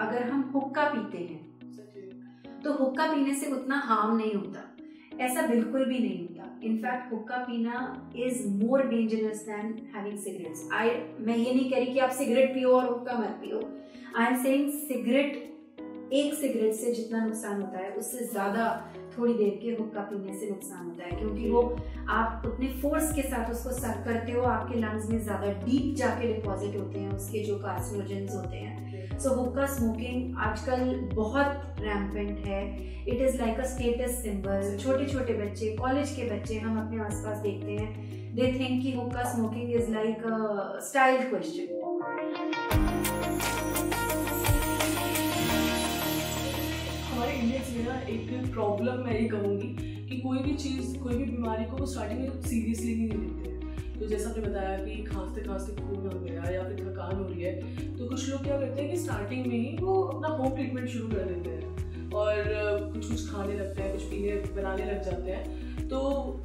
अगर हम हुक्का पीते हैं तो हुक्का पीने से उतना हार्म नहीं होता। ऐसा बिल्कुल भी नहीं होता। इनफैक्ट हुक्का पीना is more dangerous than having cigarettes I मैं ये नहीं कह रही कि आप सिगरेट पियो और हुक्का मत पियो। आई एम सेइंग सिगरेट एक सिगरेट से जितना नुकसान होता है, उससे ज़्यादा थोड़ी देर के हुक्का पीने से नुकसान होता है क्योंकि वो आप उतने फोर्स के साथ उसको सक करते हो, आपके लंग्स में ज़्यादा डीप जाके डिपॉजिट होते हैं, उसके जो कार्सिनोजेंस होते हैं। सो हुक्का स्मोकिंग आजकल बहुत रैम्पेंट है। It is like a status symbol छोटे छोटे बच्चे कॉलेज के बच्चे हम अपने आसपास देखते हैं। दे थिंक कि हुक्का smoking is like style question Indians में ना एक प्रॉब्लम मैं ये कहूँगी कि कोई भी चीज़ कोई भी बीमारी को वो स्टार्टिंग में सीरियसली नहीं लेते हैं। तो जैसा आपने बताया कि खांसते खांसते खून हो गया या फिर थकान हो रही है तो कुछ लोग क्या करते हैं कि स्टार्टिंग में ही वो अपना होम ट्रीटमेंट शुरू कर देते हैं और कुछ कुछ खाने लगते हैं कुछ पीने बनाने लग जाते हैं। तो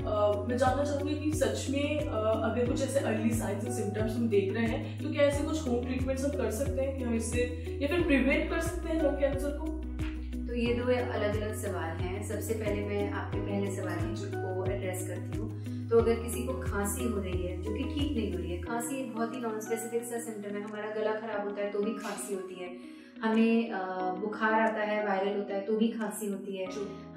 आ, मैं जानना चाहूँगी कि सच में आ, अगर कुछ ऐसे अर्ली साइंस एंड सिम्टम्स हम देख रहे हैं तो क्या ऐसे कुछ होम ट्रीटमेंट्स हम कर सकते हैं कि हम इससे या फिर प्रिवेंट कर सकते हैं लंग कैंसर को? तो ये दो अलग अलग सवाल हैं। सबसे पहले मैं आपके पहले सवाल को एड्रेस करती हूँ। तो अगर किसी को खांसी हो रही है, जो कि ठीक नहीं हो रही है, खांसी एक बहुत ही नॉन स्पेसिफिक सा सिम्टम है, हमारा गला खराब होता है तो भी खांसी होती है। हमें बुखार आता है वायरल होता है तो भी खांसी होती है।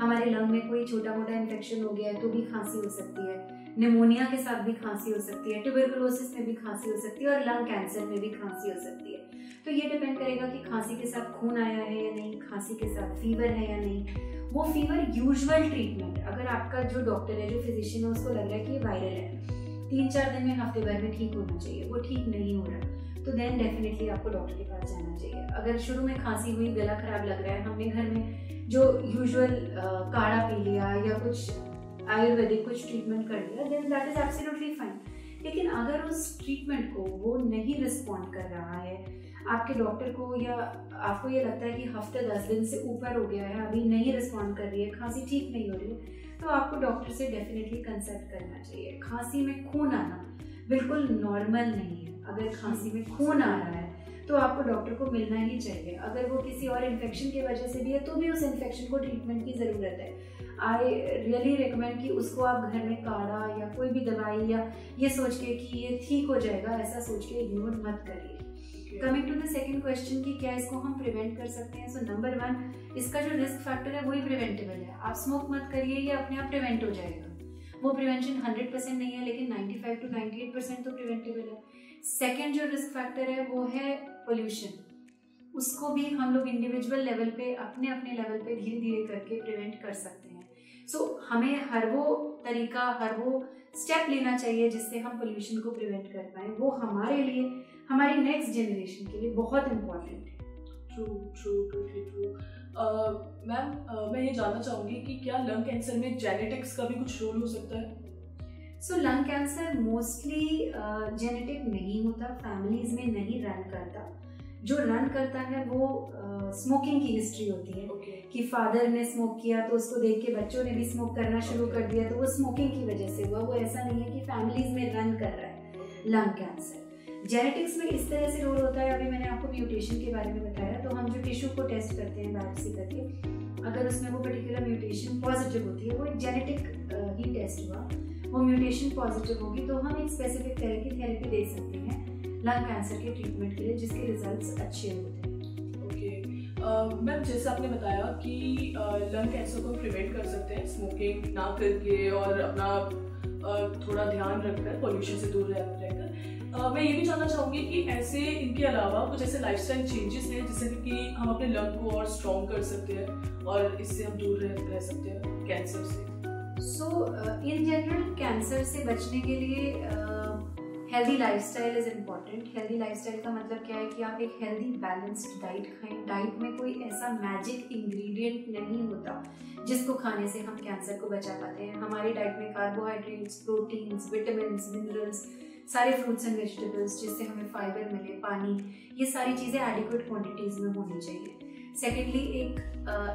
हमारे लंग में कोई छोटा मोटा इन्फेक्शन हो गया है तो भी खांसी हो सकती है। निमोनिया के साथ भी खांसी हो सकती है ट्यूबरकुलोसिस में भी खांसी हो सकती है और लंग कैंसर में भी खांसी हो सकती है। तो ये डिपेंड करेगा कि खांसी के साथ खून आया है या नहीं, खांसी के साथ फीवर है या नहीं। वो फीवर यूजुअल ट्रीटमेंट अगर आपका जो डॉक्टर है, जो फिजिशियन है, उसको लग रहा है कि ये वायरल है तीन चार दिन में, हफ़्ते भर में ठीक होना चाहिए, वो ठीक नहीं हो रहा तो देन डेफिनेटली आपको डॉक्टर के पास जाना चाहिए। अगर शुरू में खांसी हुई, गला खराब लग रहा है, हमने घर में जो यूजुअल काढ़ा पी लिया या कुछ आयुर्वेदिक कुछ ट्रीटमेंट कर लिया then that is absolutely fine लेकिन अगर उस ट्रीटमेंट को वो नहीं रिस्पॉन्ड कर रहा है, आपके डॉक्टर को या आपको ये लगता है कि हफ़्ते दस दिन से ऊपर हो गया है, अभी नहीं रिस्पॉन्ड कर रही है, खांसी ठीक नहीं हो रही है तो आपको डॉक्टर से डेफिनेटली कंसल्ट करना चाहिए। खांसी में खून आना बिल्कुल नॉर्मल नहीं है। अगर खांसी में खून आ रहा है तो आपको डॉक्टर को मिलना ही चाहिए। अगर वो किसी और इन्फेक्शन की वजह से भी है तो भी उस इन्फेक्शन को ट्रीटमेंट की ज़रूरत है। आई रियली रिकमेंड कि उसको आप घर में काढ़ा या कोई भी दवाई या ये सोच के कि ये ठीक हो जाएगा ऐसा सोच के इग्नोर मत करिए। Coming to the second question कि क्या इसको हम प्रिवेंट कर सकते हैं? सो नंबर वन इसका जो रिस्क फैक्टर है वही प्रिवेंटेबल है। आप स्मोक मत करिए ये अपने आप प्रिवेंट हो जाएगा। वो प्रिवेंशन 100 परसेंट नहीं है लेकिन 95 टू 98 परसेंट तो प्रिवेंटेबल है। सेकेंड जो रिस्क फैक्टर है वो है पोल्यूशन उसको भी हम लोग इंडिविजुअल लेवल पे अपने अपने लेवल पे धीरे धीरे करके प्रिवेंट कर सकते हैं। सो so, हमें हर वो तरीका हर वो स्टेप लेना चाहिए जिससे हम पोल्यूशन को प्रिवेंट कर पाए। वो हमारे लिए हमारी नेक्स्ट जनरेशन के लिए बहुत इम्पोर्टेंट है। True true totally true ma'am मैं ये जानना चाहूँगी कि क्या लंग कैंसर में जेनेटिक्स का भी कुछ रोल हो सकता है? So lung cancer mostly genetic नहीं होता फैमिलीज़ में नहीं रन करता। जो रन करता है वो स्मोकिंग uh, की हिस्ट्री होती है। Okay. कि फादर ने स्मोक किया तो उसको देख के बच्चों ने भी स्मोक करना शुरू okay. कर दिया तो वो स्मोकिंग की वजह से हुआ। वो ऐसा नहीं है कि फैमिलीज़ में रन कर रहा है। लंग कैंसर जेनेटिक्स में इस तरह से रोल होता है? अभी मैंने आपको म्यूटेशन के बारे में बताया। तो हम जो टिश्यू को टेस्ट करते हैं बायोप्सी करके अगर उसमें वो पर्टिकुलर म्यूटेशन पॉजिटिव होती है वो एक जेनेटिक ही टेस्ट हुआ। वो म्यूटेशन पॉजिटिव होगी तो हम एक स्पेसिफिक तरह की थेरेपी दे सकते हैं। लंग कैंसर के ट्रीटमेंट के लिए जिसके रिज़ल्ट अच्छे होते हैं। ओके मैम जैसे आपने बताया कि लंग कैंसर को प्रिवेंट कर सकते हैं स्मोकिंग ना करके और अपना थोड़ा ध्यान रखकर पोल्यूशन से दूर रहकर मैं ये भी जानना चाहूँगी कि ऐसे इनके अलावा कुछ ऐसे लाइफस्टाइल चेंजेस हैं जिससे कि हम अपने लंग को और स्ट्रॉन्ग कर सकते हैं और इससे हम दूर रह, रह सकते हैं कैंसर से? सो इन जनरल कैंसर से बचने के लिए healthy lifestyle is important healthy lifestyle का मतलब क्या है कि आप एक हेल्दी बैलेंस्ड डाइट खाएँ। डाइट में कोई ऐसा मैजिक इंग्रेडिएंट नहीं होता जिसको खाने से हम कैंसर को बचा पाते हैं। हमारी डाइट में कार्बोहाइड्रेट्स प्रोटीन्स विटामिन मिनरल्स सारे फ्रूट्स एंड वेजिटेबल्स जिससे हमें फाइबर मिले, पानी, ये सारी चीज़ें एडिक्वेट क्वान्टिटीज़ में होनी चाहिए। सेकेंडली एक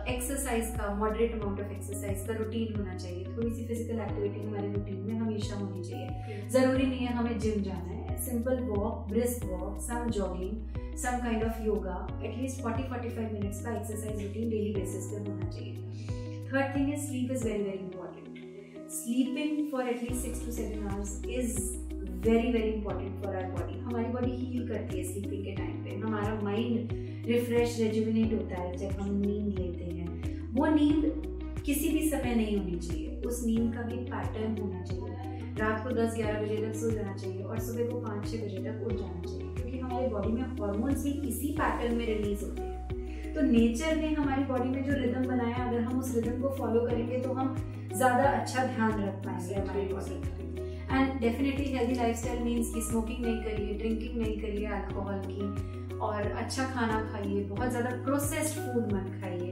एक्सरसाइज uh, का मॉडरेट अमाउंट ऑफ़ एक्सरसाइज का रूटीन होना चाहिए। थोड़ी सी फ़िज़िकल एक्टिविटी हमारे रूटीन में हमेशा होनी चाहिए। ज़रूरी नहीं है हमें जिम जाना है। Simple walk brisk walk some jogging some kind of yoga at least 40 45 minutes का exercise routine daily basis पे होना चाहिए। Thing is sleep is very very important. Sleeping for at least 6 to 7 hours is very very important for our body हमारी body heal करती है sleeping के time पे। हमारा माइंड रिफ्रेश रेजुविनेट होता है, जब हम नींद लेते हैं। वो नींद किसी भी समय नहीं होनी चाहिए। उस नींद का भी पैटर्न होना चाहिए। रात को 10-11 बजे तक सो जाना चाहिए और सुबह को 5-6 बजे तक उठ जाना चाहिए, क्योंकि हमारे बॉडी में हॉर्मोन्स भी इसी पैटर्न में रिलीज़ होते हैं। तो नेचर ने हमारी बॉडी में जो रिदम बनाया, अगर हम उस रिदम को फॉलो करेंगे तो हम ज़्यादा अच्छा ध्यान रख पाएँगे हमारी body and definitely healthy life style means कि स्मोकिंग नहीं करिए ड्रिंकिंग नहीं करिए अल्कोहल की। और अच्छा खाना खाइए बहुत ज़्यादा प्रोसेस्ड फ़ूड मत खाइए।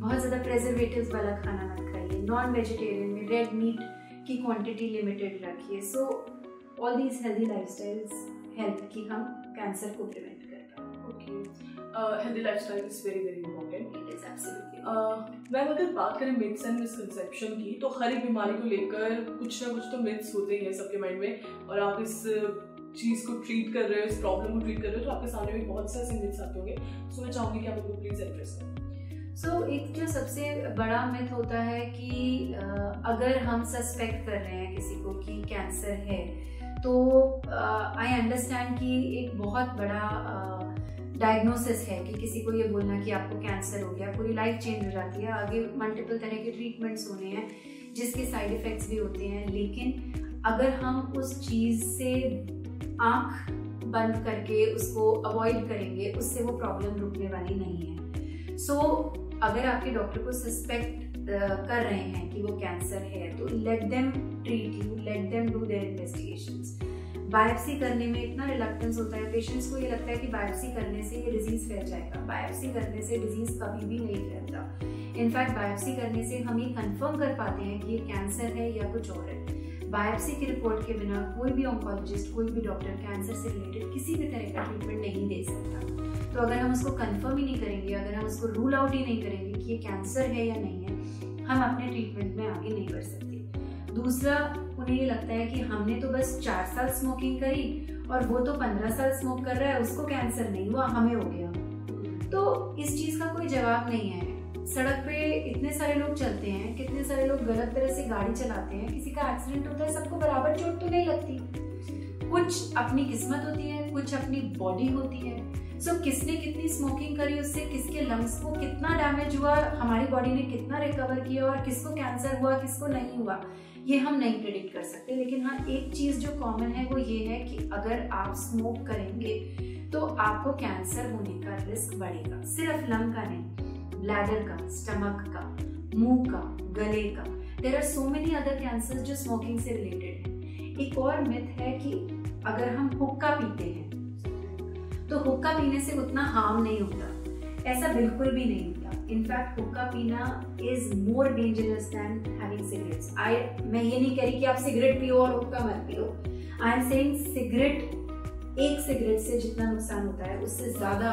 बहुत ज़्यादा प्रेजर्वेटिव वाला खाना मत खाइए। नॉन वेजिटेरियन में रेड मीट की क्वांटिटी लिमिटेड रखिए। So all these healthy life styles help की हम कैंसर को प्रिवेंट कर पाए। Healthy lifestyle is very very important it is absolutely ma'am अगर बात करें मिथ्स एंड मिसकंसेप्शन की तो हर एक बीमारी को लेकर कुछ ना कुछ तो मिथ्स होते ही हैं सबके माइंड में। और आप इस चीज़ को ट्रीट कर रहे हो, इस प्रॉब्लम को ट्रीट कर रहे हो तो आपके सामने भी बहुत सारे मिथ्स आते होंगे। सो मैं चाहूँगी कि आप उनको प्लीज़ एड्रेस करें। सो एक जो सबसे बड़ा मिथ होता है कि अगर हम सस्पेक्ट कर रहे हैं किसी को कि कैंसर है तो आई अंडरस्टैंड कि एक बहुत बड़ा डायग्नोसिस है कि किसी को ये बोलना कि आपको कैंसर हो गया, पूरी लाइफ चेंज हो जाती है। आगे मल्टीपल तरह के ट्रीटमेंट्स होने हैं, जिसके साइड इफ़ेक्ट्स भी होते हैं। लेकिन अगर हम उस चीज़ से आँख बंद करके उसको अवॉइड करेंगे उससे वो प्रॉब्लम रुकने वाली नहीं है। सो so, अगर आपके डॉक्टर को सस्पेक्ट कर रहे हैं कि वो कैंसर है तो let them treat you let them do their investigations biopsy करने में इतना रिलक्टेंस होता है पेशेंट्स को ये लगता है कि बायोप्सी करने से ये डिज़ीज़ फैल जाएगा। बायोप्सी करने से डिज़ीज़ कभी भी नहीं फैलता। इनफैक्ट बायोप्सी करने से हम ये कंफर्म कर पाते हैं कि ये कैंसर है या कुछ और है। बायोप्सी की रिपोर्ट के बिना कोई भी ऑन्कोलॉजिस्ट कोई भी डॉक्टर कैंसर से रिलेटेड किसी भी तरह का ट्रीटमेंट नहीं दे सकता। तो अगर हम उसको कंफर्म ही नहीं करेंगे, अगर हम उसको रूल आउट ही नहीं करेंगे कि ये कैंसर है या नहीं है, हम अपने ट्रीटमेंट में आगे नहीं बढ़ सकते। दूसरा, उन्हें ये लगता है कि हमने तो बस चार साल स्मोकिंग करी और वो तो पंद्रह साल स्मोक कर रहा है, उसको कैंसर नहीं हुआ, हमें हो गया। तो इस चीज़ का कोई जवाब नहीं है। सड़क पे इतने सारे लोग चलते हैं कितने सारे लोग गलत तरह से गाड़ी चलाते हैं किसी का एक्सीडेंट होता है सबको बराबर चोट तो नहीं लगती। कुछ अपनी किस्मत होती है कुछ अपनी बॉडी होती है। सो so, किसने कितनी स्मोकिंग करी उससे किसके लंग्स को कितना डैमेज हुआ हमारी बॉडी ने कितना रिकवर किया और किसको कैंसर हुआ किसको नहीं हुआ ये हम नहीं प्रिडिक्ट कर सकते। लेकिन हाँ एक चीज़ जो कॉमन है वो ये है कि अगर आप स्मोक करेंगे तो आपको कैंसर होने का रिस्क बढ़ेगा सिर्फ़ लंग का नहीं। ब्लैडर का स्टमक का मुँह का गले का। There are so many other cancer जो स्मोकिंग से रिलेटेड है। एक और मिथ है कि अगर हम हुक्का पीते हैं तो हुक्का पीने से उतना हार्म नहीं होता। ऐसा बिल्कुल भी नहीं होता। इनफैक्ट हुक्का पीना is more dangerous than having cigarettes I मैं ये नहीं कह रही कि आप सिगरेट पियो और हुक्का मत पियो। आई एम सेइंग सिगरेट एक सिगरेट से जितना नुकसान होता है, उससे ज़्यादा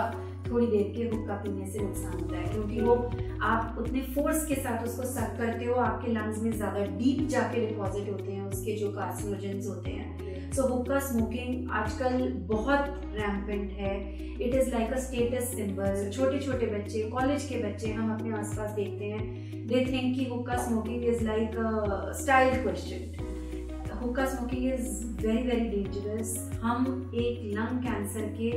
थोड़ी देर के हुक्का पीने से नुकसान होता है, क्योंकि वो आप उतने फोर्स के साथ उसको सक करते हो, आपके लंग्स में ज़्यादा डीप जाके डिपॉजिट होते हैं, उसके जो कार्सिनोजेंस होते हैं। सो हुक्का स्मोकिंग आजकल बहुत रैम्पेंट है। It is like a status symbol छोटे छोटे बच्चे कॉलेज के बच्चे हम अपने आसपास देखते हैं। दे थिंक कि हुक्का smoking is like style question हुक्का smoking is very very dangerous हम एक लंग कैंसर के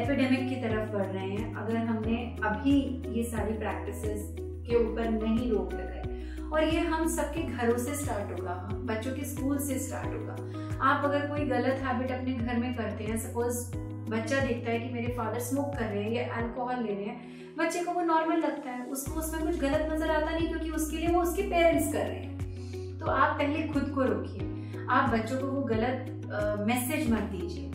एपिडेमिक की तरफ़ बढ़ रहे हैं। अगर हमने अभी ये सारी प्रैक्टिसेस के ऊपर नहीं रोक लगाई, और ये हम सबके घरों से स्टार्ट होगा, बच्चों के स्कूल से स्टार्ट होगा। आप अगर कोई गलत हैबिट अपने घर में करते हैं सपोज़ बच्चा देखता है कि मेरे फादर स्मोक कर रहे हैं, या अल्कोहल ले रहे हैं, बच्चे को वो नॉर्मल लगता है। उसको उसमें कुछ गलत नज़र आता नहीं, क्योंकि उसके लिए वो उसके पेरेंट्स कर रहे हैं। तो आप पहले खुद को रोकिए। आप बच्चों को वो गलत मैसेज मत दीजिए।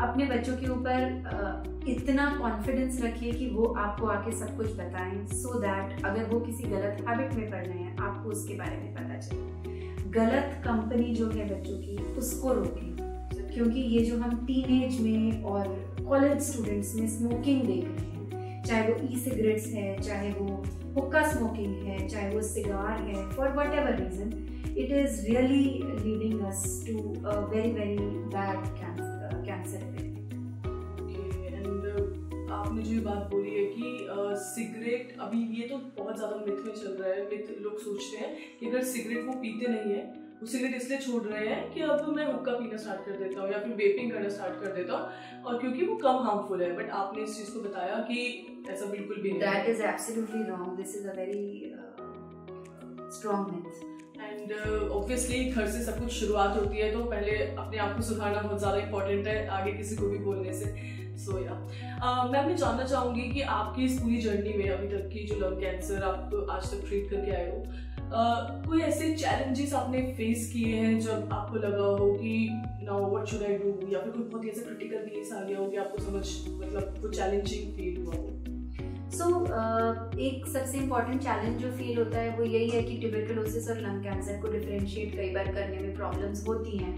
अपने बच्चों के ऊपर इतना कॉन्फिडेंस रखिए कि वो आपको आके सब कुछ बताएँ सो so दैट अगर वो किसी गलत हैबिट में पड़ रहे हैं, आपको उसके बारे में पता चले। गलत कंपनी जो है बच्चों की, उसको रोकें। क्योंकि ये जो हम टीन में और कॉलेज स्टूडेंट्स में स्मोकिंग देख रहे हैं, चाहे वो ई सिगरेट्स है, चाहे वो हुक्का स्मोकिंग है, चाहे वो सिगार है for whatever reason it is really leading us to a very very bad cancer cancer आपने जो ये बात बोली है कि सिगरेट अभी ये तो बहुत ज़्यादा मिथ में चल रहा है मिथ लोग सोचते हैं कि अगर सिगरेट वो पीते नहीं है वो सिगरेट इसलिए छोड़ रहे हैं कि अब मैं हुक्का पीना स्टार्ट कर देता हूँ या फिर वेपिंग करना स्टार्ट कर देता हूँ और क्योंकि वो कम हार्मफुल है बट आपने इस चीज़ को बताया कि ऐसा बिल्कुल भी नहीं that is absolutely wrong this is a very strong myth and obviously घर से सब कुछ शुरुआत होती है तो पहले अपने आप को सुधारना बहुत ज़्यादा इंपॉर्टेंट है आगे किसी को भी बोलने से। सो so, या yeah. मैं अपनी जानना चाहूँगी कि आपकी इस पूरी जर्नी में अभी तक की जो लंग कैंसर आप आज तक ट्रीट करके आए हो uh, कोई ऐसे चैलेंजेस आपने फेस किए हैं जब आपको लगा हो कि now what should I do या फिर कोई बहुत ही ऐसा क्रिटिकल केस आ गया हो कि आपको समझ मतलब वो चैलेंजिंग फील हुआ हो? सो so, uh, एक सबसे इंपॉर्टेंट चैलेंज जो फील होता है वो यही है कि ट्यूबरकुलोसिस और लंग कैंसर को डिफ्रेंशिएट कई बार करने में प्रॉब्लम्स होती हैं।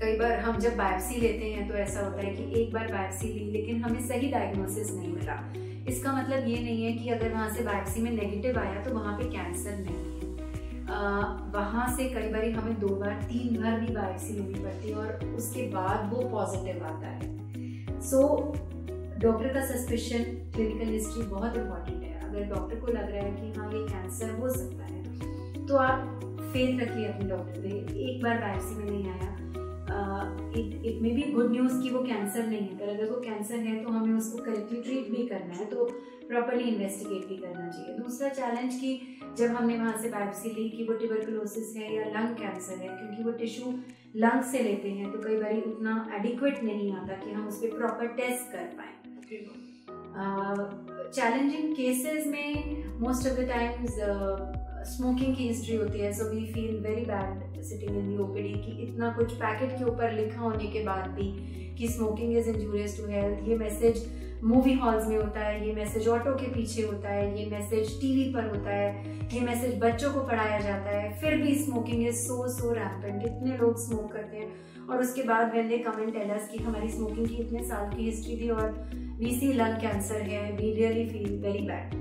कई बार हम जब बायोप्सी लेते हैं तो ऐसा होता है कि एक बार बायोप्सी ली लेकिन हमें सही डायग्नोसिस नहीं मिला। इसका मतलब ये नहीं है कि अगर वहाँ से बायोप्सी में नेगेटिव आया तो वहाँ पे कैंसर नहीं वहाँ से कई बार हमें दो बार तीन बार भी बायोप्सी लेनी पड़ती है और उसके बाद वो पॉजिटिव आता है। सो so, डॉक्टर का सस्पेशन क्लिनिकल हिस्ट्री बहुत इंपॉर्टेंट है। अगर डॉक्टर को लग रहा है कि हाँ ये कैंसर हो सकता है तो आप फेथ रखिए अपने डॉक्टर पे। एक बार बायोप्सी में नहीं आया। It may be good news कि वो कैंसर नहीं है, पर अगर वो कैंसर है तो हमें उसको करेक्टली ट्रीट भी करना है तो प्रॉपरली इन्वेस्टिगेट भी करना चाहिए। दूसरा चैलेंज कि जब हमने वहाँ से बायोप्सी ली कि वो ट्यूबरकुलोसिस है या लंग कैंसर है, क्योंकि वो टिश्यू लंग से लेते हैं तो कई बार उतना एडिक्वेट नहीं आता कि हम उस पर प्रॉपर टेस्ट कर पाएँ। चैलेंजिंग केसेस में most of the times smoking की हिस्ट्री होती है so we feel very bad sitting in the OPD कि इतना कुछ पैकेट के ऊपर लिखा होने के बाद भी कि smoking is injurious to health ये मैसेज मूवी हॉल्स में होता है, ये मैसेज ऑटो के पीछे होता है, ये मैसेज टीवी पर होता है, ये मैसेज बच्चों को पढ़ाया जाता है, फिर भी smoking is so so rampant इतने लोग स्मोक करते हैं। और उसके बाद वेन दे कमेंट टेलर्स कि हमारी स्मोकिंग की इतने साल की हिस्ट्री थी और वी सी लंग कैंसर है we really feel very bad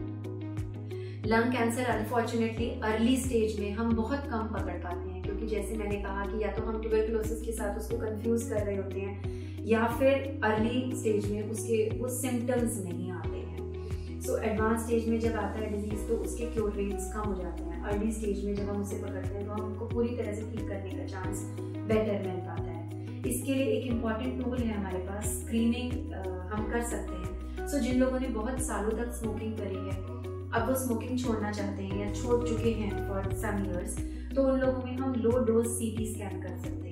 lung cancer unfortunately early stage में हम बहुत कम पकड़ पाते हैं, क्योंकि जैसे मैंने कहा कि या तो हम ट्यूबरकुलोसिस के साथ उसको कंफ्यूज कर रहे होते हैं या फिर अर्ली स्टेज में उसके वो सिम्टम्स नहीं आते हैं। सो एडवांस स्टेज में जब आता है डिज़ीज़ तो उसके क्योर रेट्स कम हो जाते हैं। अर्ली स्टेज में जब हम उसे पकड़ते हैं तो हम उनको पूरी तरह से ठीक करने का चांस बेटर मिल पाता है। इसके लिए एक इंपॉर्टेंट टूल है हमारे पास स्क्रीनिंग हम कर सकते हैं। सो so, जिन लोगों ने बहुत सालों तक स्मोकिंग करी है अब वो स्मोकिंग छोड़ना चाहते हैं या छोड़ चुके हैं फॉर सम ईयर्स तो उन लोगों में हम लो डोज सीटी स्कैन कर सकते हैं।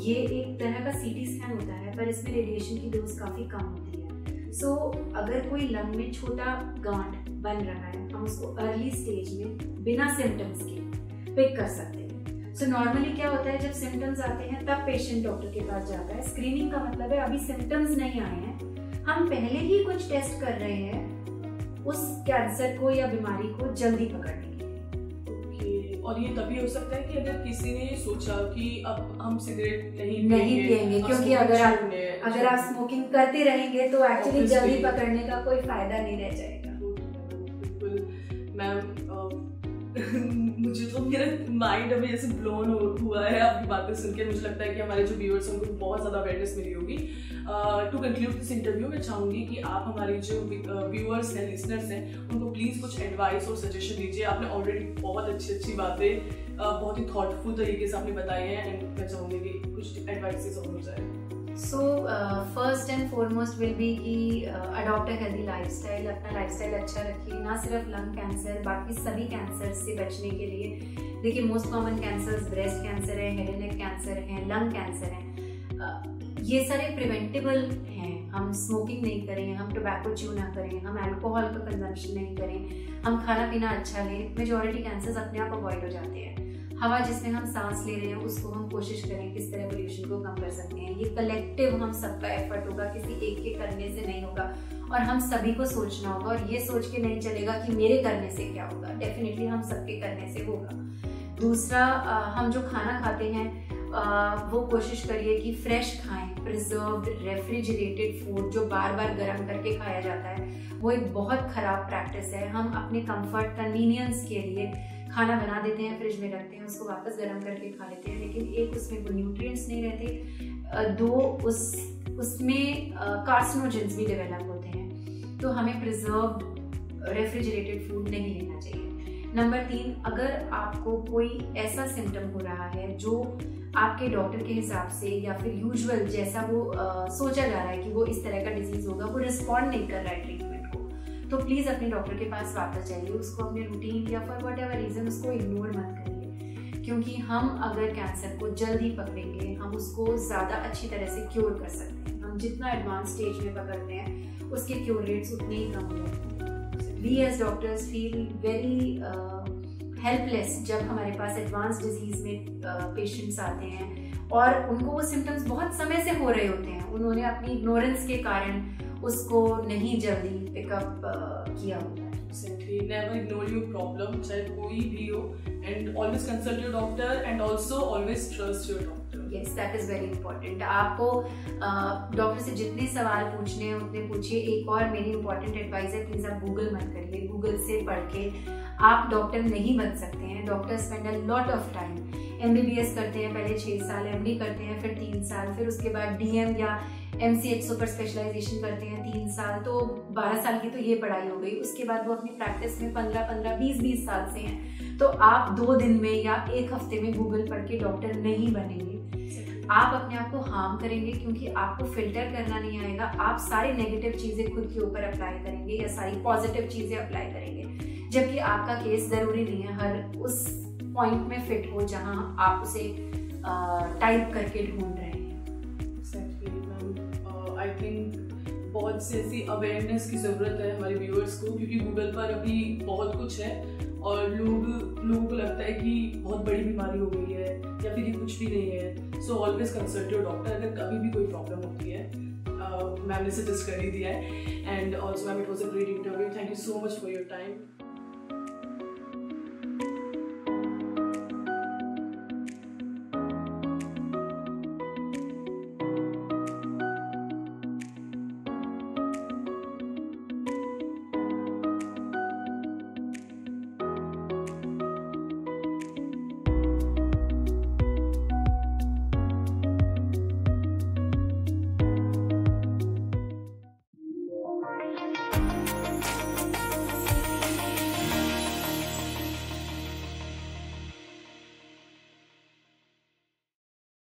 ये एक तरह का सी टी स्कैन होता है पर इसमें रेडिएशन की डोज काफ़ी कम होती है। सो so, अगर कोई लंग में छोटा गांठ बन रहा है हम उसको अर्ली स्टेज में बिना सिम्टम्स के पिक कर सकते हैं। सो so, नॉर्मली क्या होता है जब सिम्टम्स आते हैं तब पेशेंट डॉक्टर के पास जाता है। स्क्रीनिंग का मतलब है अभी सिम्टम्स नहीं आए हैं हम पहले ही कुछ टेस्ट कर रहे हैं उस कैंसर को या बीमारी को जल्दी पकड़ने और ये तभी हो सकता है कि अगर किसी ने सोचा कि अब हम सिगरेट नहीं नहीं पियेंगे क्योंकि अगर आप अगर आप स्मोकिंग करते रहेंगे तो एक्चुअली जल्दी पकड़ने का कोई फ़ायदा नहीं रह जाएगा। माइंड अभी ऐसे ब्लोन हुआ है आपकी बातें सुनकर मुझे लगता है कि हमारे जो व्यूअर्स हैं, उनको बहुत ज़्यादा अवेयरनेस मिली होगी। टू कंक्लूड दिस इंटरव्यू मैं चाहूँगी कि आप हमारे जो व्यूअर्स हैं लिसनर्स हैं, उनको प्लीज़ कुछ एडवाइस और सजेशन दीजिए। आपने ऑलरेडी बहुत अच्छी अच्छी बातें बहुत ही थॉटफुल तरीके से आपने बताई हैं एंड मैं चाहूँगी कि कुछ एडवाइस और हो जाए। So first and foremost will be कि अडॉप्ट हेल्दी लाइफस्टाइल अपना लाइफस्टाइल अच्छा रखिए ना सिर्फ़ लंग कैंसर बाकी सभी कैंसर से बचने के लिए। देखिए most common cancer breast cancer है हेड एंड नेक कैंसर है लंग कैंसर है। Uh, ये सारे प्रिवेंटेबल हैं। हम स्मोकिंग नहीं करें हम टोबैको च्यू ना करें हम अल्कोहल का कंजम्पशन नहीं करें। हम खाना पीना अच्छा लें मेजोरिटी कैंसर्स अपने आप अवॉइड हो जाते हैं। हवा जिसमें हम सांस ले रहे हैं, उसको हम कोशिश करें किस तरह पोल्यूशन को कम कर सकते हैं। ये कलेक्टिव हम सबका एफर्ट होगा, किसी एक के करने से नहीं होगा। और हम सभी को सोचना होगा और ये सोच के नहीं चलेगा कि मेरे करने से क्या होगा। डेफिनेटली हम सबके करने से होगा। दूसरा हम जो खाना खाते हैं वो कोशिश करिए कि फ्रेश खाएँ प्रिजर्व रेफ्रिजरेटेड फ़ूड जो बार बार गर्म करके खाया जाता है, वो एक बहुत ख़राब प्रैक्टिस है। हम अपने कंफर्ट कन्वीनियंस के लिए खाना बना देते हैं फ्रिज में रखते हैं उसको वापस गर्म करके खा लेते हैं लेकिन एक उसमें वो न्यूट्रिएंट्स नहीं रहते। दो उस उसमें कार्सिनोजेंस भी डेवलप होते हैं। तो हमें प्रिजर्व रेफ्रिजरेटेड फ़ूड नहीं लेना चाहिए। नंबर तीन अगर आपको कोई ऐसा सिम्टम हो रहा है जो आपके डॉक्टर के हिसाब से या फिर यूजुअल जैसा वो आ, सोचा जा रहा है कि वो इस तरह का डिज़ीज़ होगा वो रिस्पॉन्ड नहीं कर रहा है तो प्लीज़ अपने डॉक्टर के पास वापस जाइए। उसको अपने रूटीन या फॉर वट एवर रीजन उसको इग्नोर मत करिए। क्योंकि हम अगर कैंसर को जल्दी पकड़ेंगे, हम उसको ज़्यादा अच्छी तरह से क्योर कर सकते हैं। हम जितना एडवांस स्टेज में पकड़ते हैं, उसके क्योर रेट्स उतने ही कम हो। जाते हैं we as doctors feel very helpless जब हमारे पास एडवांस डिज़ीज़ में पेशेंट्स आते हैं। और उनको वो सिम्टम्स बहुत समय से हो रहे होते हैं। उन्होंने अपनी इग्नोरेंस के कारण उसको नहीं जल्दी पिकअप किया होता है Exactly. Never ignore your problem, चाहे कोई भी हो, and always consult your doctor and also always trust your doctor. Yes, that is very important. आपको डॉक्टर से जितने सवाल पूछने हैं उतने पूछिए एक और मेरी इंपॉर्टेंट एडवाइस है प्लीज़ आप गूगल मत करिए गूगल से पढ़ के आप डॉक्टर नहीं बन सकते हैं doctor spend a lot of time um करते हैं, पहले छः साल एमडी करते हैं, फिर तीन साल, फिर उसके बाद डीएम या M C H super specialization करते हैं तीन साल तो बारह साल की तो ये पढ़ाई हो गई। उसके बाद वो अपनी प्रैक्टिस में पंद्रह पंद्रह, बीस बीस साल से हैं। तो आप दो दिन में या एक हफ़्ते में गूगल पढ़ के डॉक्टर नहीं बनेंगे। आप अपने आप को हार्म करेंगे क्योंकि आपको फ़िल्टर करना नहीं आएगा। आप सारी नेगेटिव चीज़ें खुद के ऊपर अप्लाई करेंगे या सारी पॉजिटिव चीज़ें अप्लाई करेंगे। जबकि आपका केस ज़रूरी नहीं है, हर उस पॉइंट में फिट हो, जहाँ आप उसे टाइप करके ढूंढ रहे हैं। आई थिंक बहुत सी ऐसी अवेयरनेस की ज़रूरत है हमारे व्यूअर्स को, क्योंकि गूगल पर अभी बहुत कुछ है और लोग, लोगों को लगता है कि बहुत बड़ी बीमारी हो गई है या फिर ये कुछ भी नहीं है। So always consult your doctor अगर कभी भी कोई प्रॉब्लम होती है। मैम ने सजेस्ट कर ही दिया है। And also ma'am it was a great interview thank you so much for your time